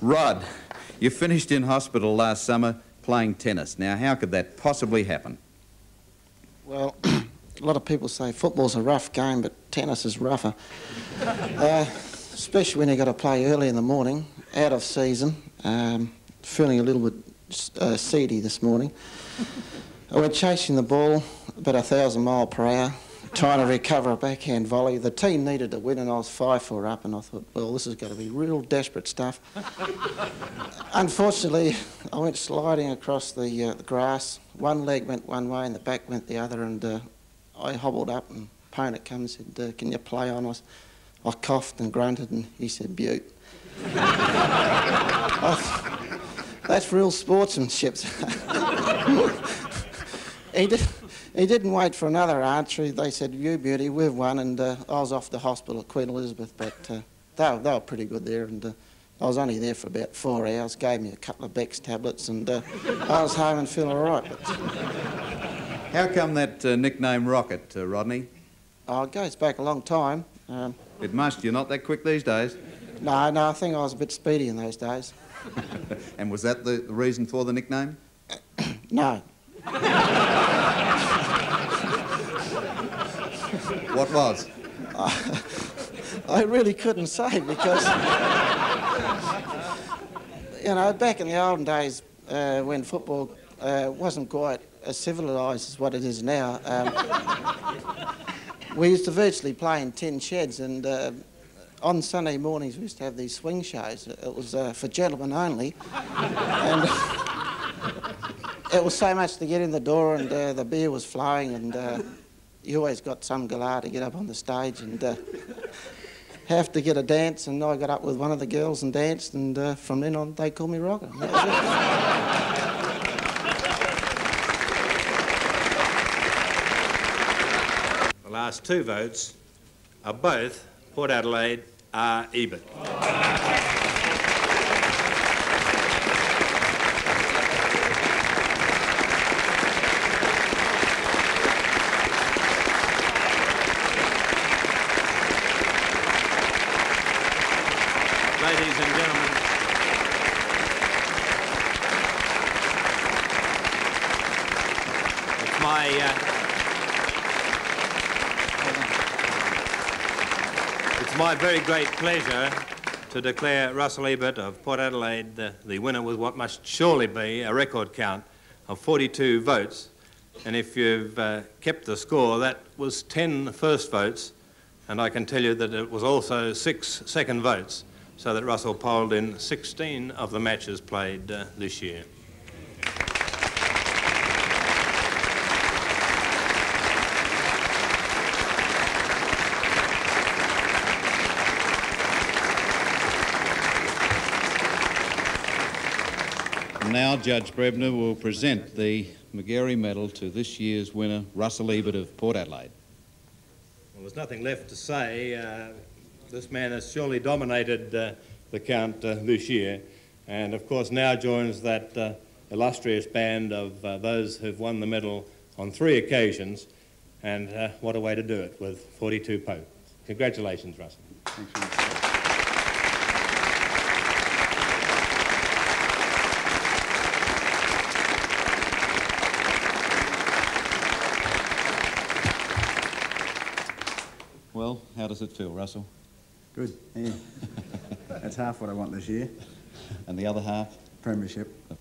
Rod, you finished in hospital last summer playing tennis. Now, how could that possibly happen? Well, a lot of people say football's a rough game, but tennis is rougher. uh, especially when you've got to play early in the morning, out of season. Um, feeling a little bit uh, seedy this morning. I went chasing the ball about a thousand mile per hour, trying to recover a backhand volley. The team needed to win, and I was five four up, and I thought, well, this is going to be real desperate stuff. Unfortunately, I went sliding across the, uh, the, grass. One leg went one way, and the back went the other, and uh, I hobbled up, and opponent comes and said, uh, "Can you play on us?" I coughed and grunted, and he said, "Butte." that's real sportsmanship. he, did, he didn't wait for another answer. They said, you beauty, we've won, and uh, I was off to hospital at Queen Elizabeth, but uh, they, were, they were pretty good there, and uh, I was only there for about four hours, gave me a couple of Bex tablets, and uh, I was home and feeling all right. But... How come that uh, nickname Rocket, uh, Rodney? Oh, it goes back a long time. Um, it must. You're not that quick these days. No, no, I think I was a bit speedy in those days. and was that the reason for the nickname? no. what was? I really couldn't say because, you know, back in the olden days uh, when football uh, wasn't quite as civilised as what it is now, um, we used to virtually play in tin sheds and uh, on Sunday mornings we used to have these swing shows. It was uh, for gentlemen only. and it was so much to get in the door and uh, the beer was flowing and uh, you always got some galah to get up on the stage and uh, have to get a dance and I got up with one of the girls and danced and uh, from then on they called me Rocker. The last two votes are both Port Adelaide R. Ebert. Ladies and gentlemen, it's my uh, my very great pleasure to declare Russell Ebert of Port Adelaide the, the winner with what must surely be a record count of 42 votes. And if you've uh, kept the score, that was 10 first votes, and I can tell you that it was also six second votes, so that Russell polled in 16 of the matches played uh, this year. now Judge Brebner will present the Magarey Medal to this year's winner, Russell Ebert of Port Adelaide. Well, there's nothing left to say. Uh, this man has surely dominated uh, the count uh, this year, and of course now joins that uh, illustrious band of uh, those who've won the medal on three occasions, and uh, what a way to do it with 42 posts. Congratulations, Russell. Well, how does it feel, Russell? Good, yeah. That's half what I want this year. And the other half? Premiership.